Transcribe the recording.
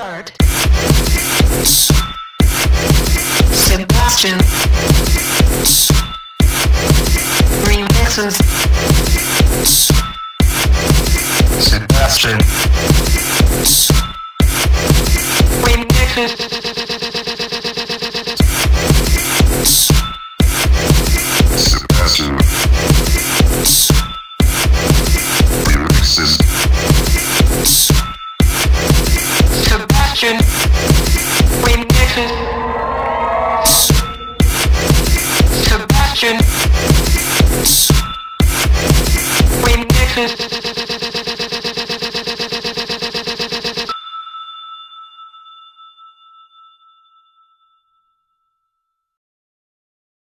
start. Sebastian remixes. Sebastian. Remixes. Sebastian remixes. Sebastian remixes.